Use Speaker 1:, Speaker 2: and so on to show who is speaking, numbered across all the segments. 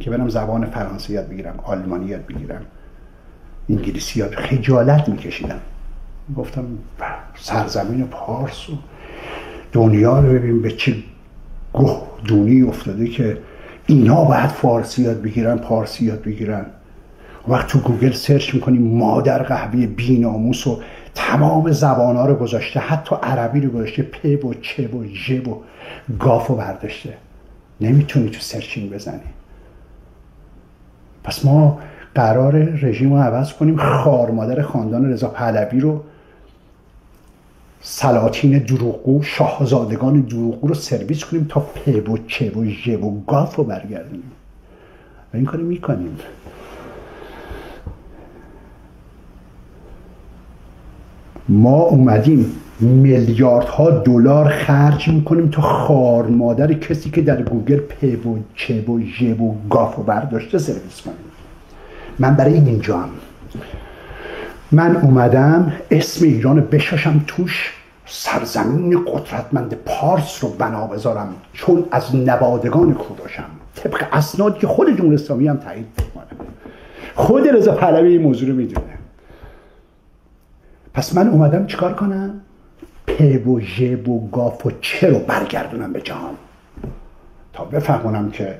Speaker 1: که برم زبان فرانسه یاد بگیرم آلمانی یاد بگیرم. انگلیسی یاد خجالت میکشیدم. گفتم سرزمین پارس و دنیا رو ببین به چه گه دونی افتاده که اینا باید فارسی یاد بگیرن پارسی یاد بگیرن. وقت تو گوگل search می‌کنیم مادر قحبه بیناموس و تمام زبان ها رو گذاشته حتی عربی رو گذاشته پ و چه و ژ و گاف رو برداشته. نمی‌تونی تو searching بزنی. پس ما قراره رژیم رو عوض کنیم. خار مادر خاندان رضا پهلوی رو سلاطین دروغگو شاهزادگان دروغگو رو سرویس کنیم تا پ و چه و ژ و گاف رو برگردونیم. و این کارو می‌کنیم. ما اومدیم میلیاردها دلار خرج می‌کنیم تا خار مادر کسی که در گوگل پ و چه و و گاف و برداشته سرویس کنیم من برای اینجا هم من اومدم اسم ایران بشاشم توش سرزمین قدرتمند پارس رو بنا بذارم چون از نبادگان کوروشم طبق اسنادی که خود جمهوری اسلامی هم تایید می‌کنه. خود رضا پهلوی این موضوع رو می‌دونه. پس من اومدم چیکار کنم؟ پ و ژ و گاف و چه رو برگردونم به جهان. تا بفهمونم که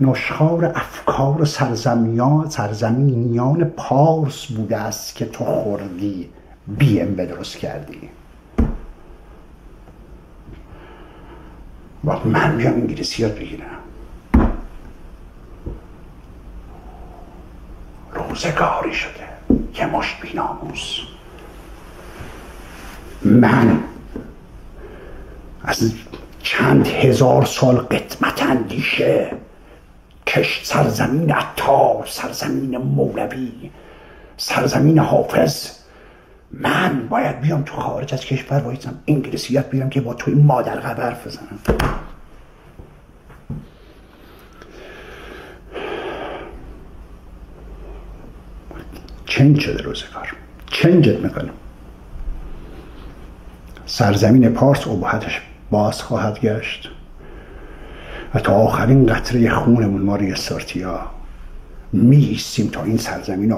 Speaker 1: نشخار افکار سرزمینیان سرزمینیان پارس بوده است که تو خوردی بیم به درست کردی. و من بیام انگلیسی یاد بگیرم. روزگاری شده که مشت بیناموس. من از چند هزار سال قدمت اندیشه کش سرزمین عطار سرزمین مولوی سرزمین حافظ. من باید بیام تو خارج از کشور وایسم انگلیسیت بیام که با توی مادر قبر بزنم. چنج شده روزگار. چنجت می‌کنم. سرزمین پارس ابهتش باز خواهد گشت. و تا آخرین قطره خونمون ما ریستارتیا می تا این سرزمین رو